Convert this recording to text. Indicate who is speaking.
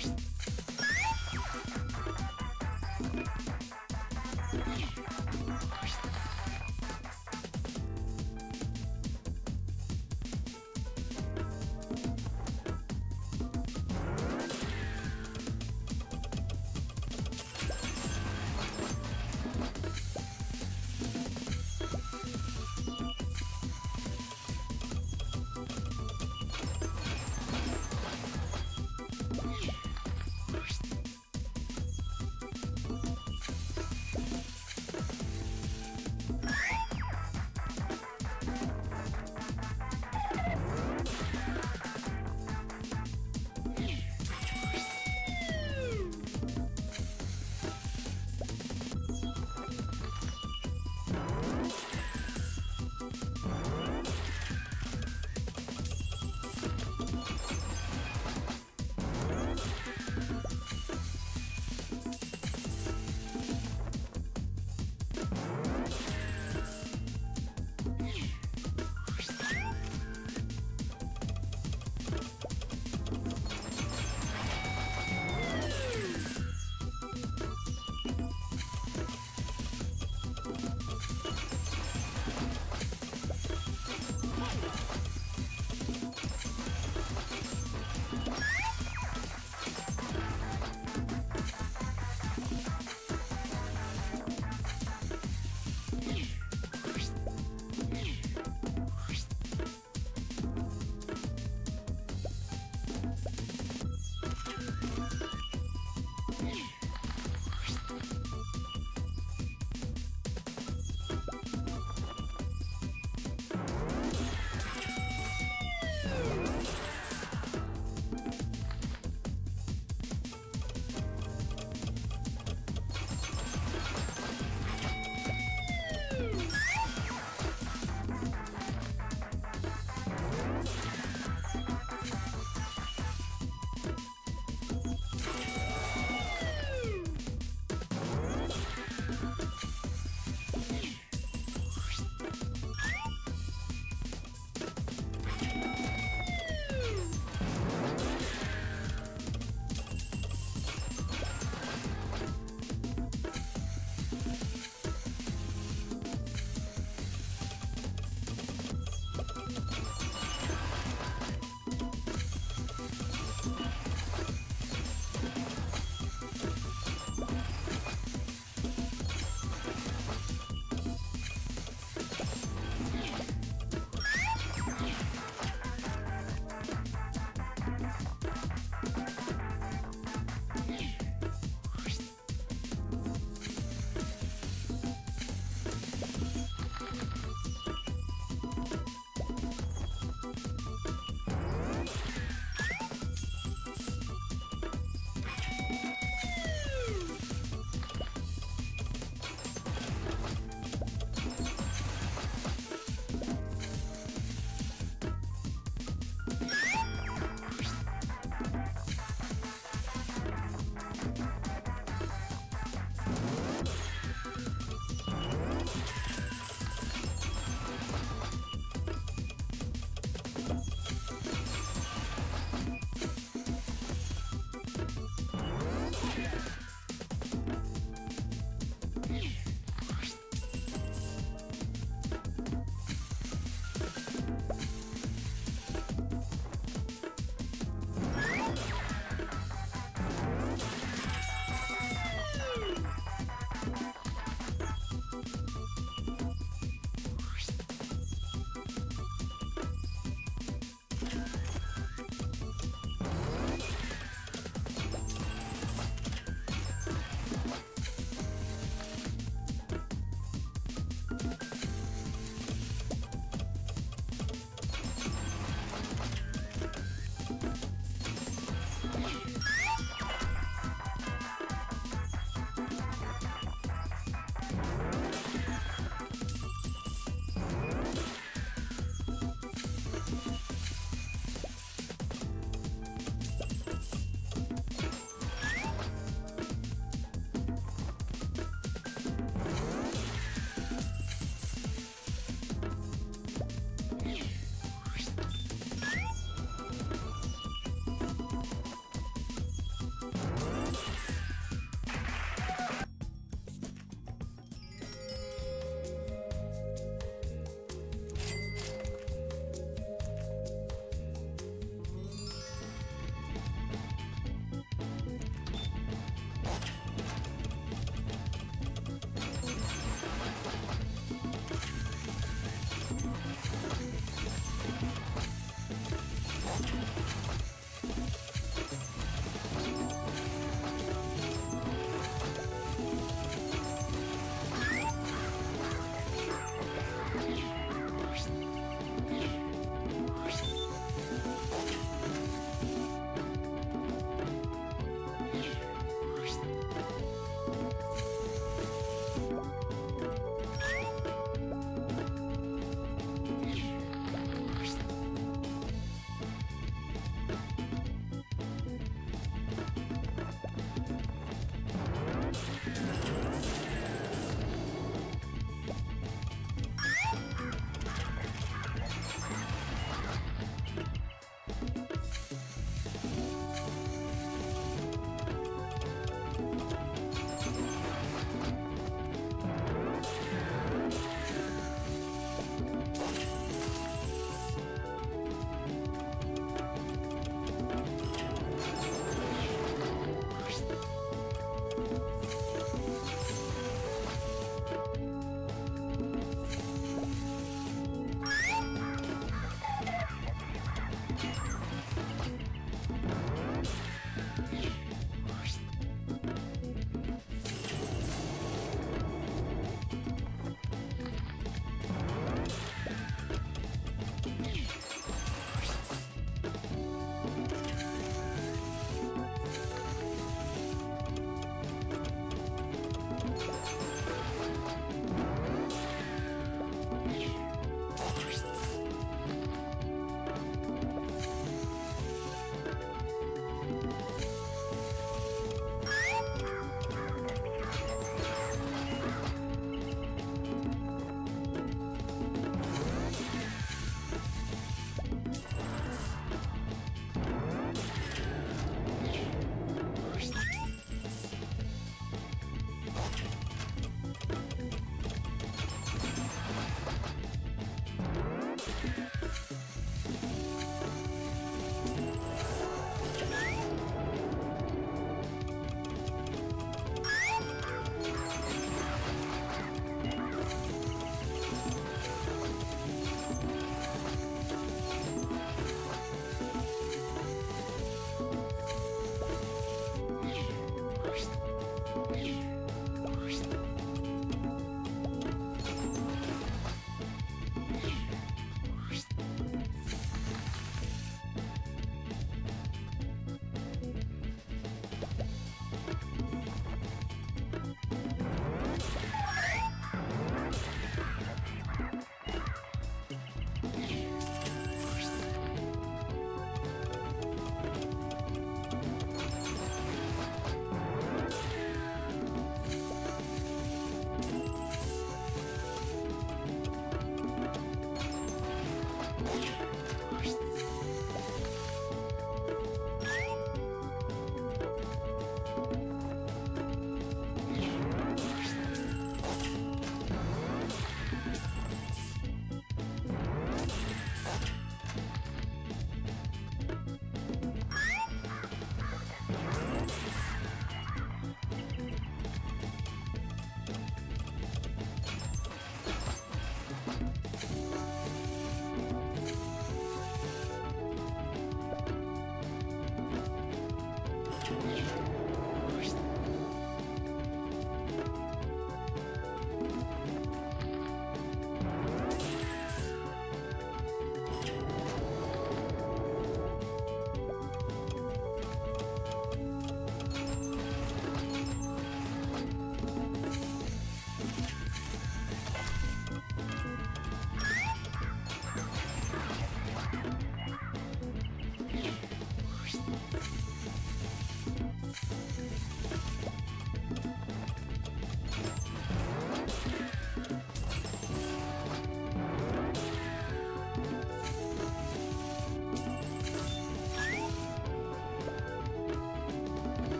Speaker 1: first.